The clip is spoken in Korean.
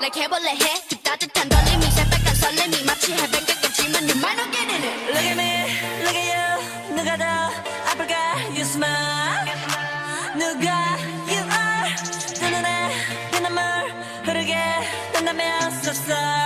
like 해볼래 해그 따뜻한 떨림이 새빨간 설렘이 마치 해변가 같지만 you might not get in it Look at me, look at you 누가 더 아플까 you smile 누가 you are 내 눈에 빈눈물 흐르게 된다면 속삭